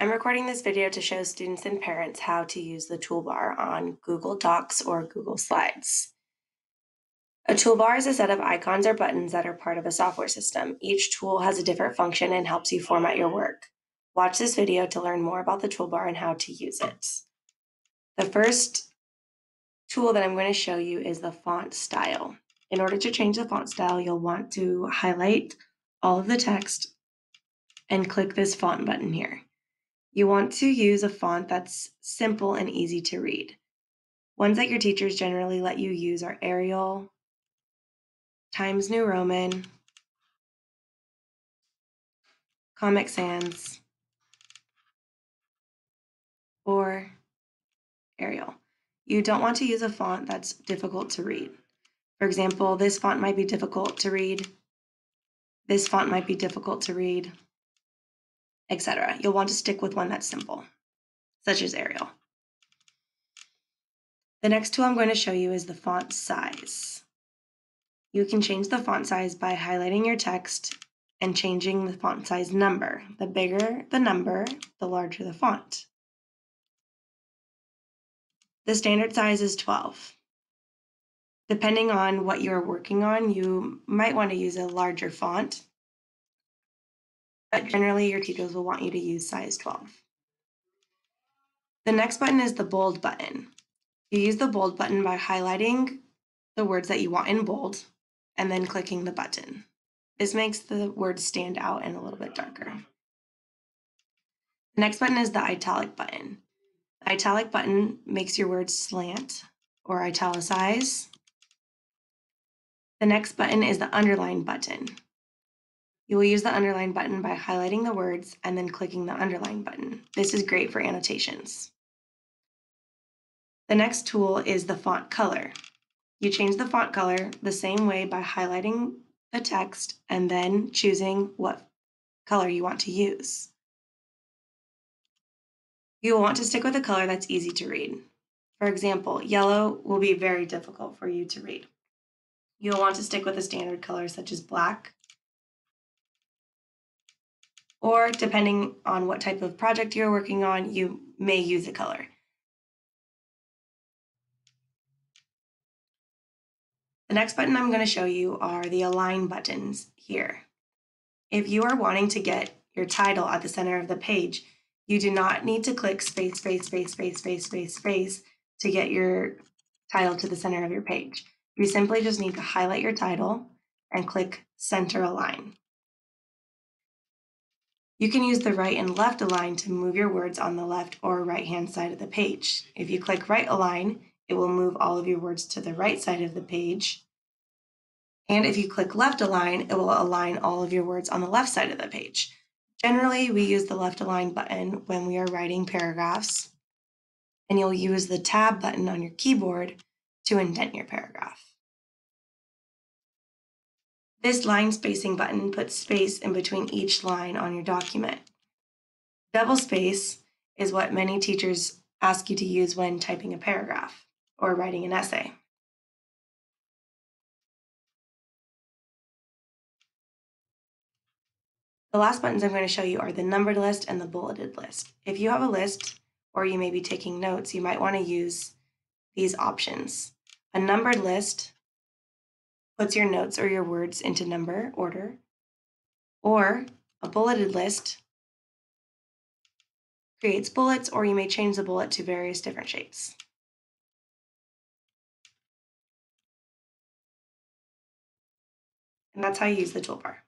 I'm recording this video to show students and parents how to use the toolbar on Google Docs or Google Slides. A toolbar is a set of icons or buttons that are part of a software system. Each tool has a different function and helps you format your work. Watch this video to learn more about the toolbar and how to use it. The first tool that I'm going to show you is the font style. In order to change the font style, you'll want to highlight all of the text and click this font button here. You want to use a font that's simple and easy to read. Ones that your teachers generally let you use are Arial, Times New Roman, Comic Sans, or Arial. You don't want to use a font that's difficult to read. For example, this font might be difficult to read. This font might be difficult to read etc. You'll want to stick with one that's simple, such as Arial. The next tool I'm going to show you is the font size. You can change the font size by highlighting your text and changing the font size number. The bigger the number, the larger the font. The standard size is 12. Depending on what you're working on, you might want to use a larger font but generally your teachers will want you to use size 12. The next button is the bold button. You use the bold button by highlighting the words that you want in bold and then clicking the button. This makes the words stand out and a little bit darker. The next button is the italic button. The italic button makes your words slant or italicize. The next button is the underline button. You will use the underline button by highlighting the words and then clicking the underline button. This is great for annotations. The next tool is the font color. You change the font color the same way by highlighting the text and then choosing what color you want to use. You will want to stick with a color that's easy to read. For example, yellow will be very difficult for you to read. You'll want to stick with a standard color such as black or depending on what type of project you're working on, you may use a color. The next button I'm going to show you are the align buttons here. If you are wanting to get your title at the center of the page, you do not need to click space, space, space, space, space, space, space to get your title to the center of your page. You simply just need to highlight your title and click center align. You can use the right and left align to move your words on the left or right hand side of the page. If you click right align, it will move all of your words to the right side of the page. And if you click left align, it will align all of your words on the left side of the page. Generally, we use the left align button when we are writing paragraphs, and you'll use the tab button on your keyboard to indent your paragraph. This line spacing button puts space in between each line on your document. Double space is what many teachers ask you to use when typing a paragraph or writing an essay. The last buttons I'm going to show you are the numbered list and the bulleted list. If you have a list or you may be taking notes, you might want to use these options. A numbered list puts your notes or your words into number order, or a bulleted list creates bullets, or you may change the bullet to various different shapes. And that's how you use the toolbar.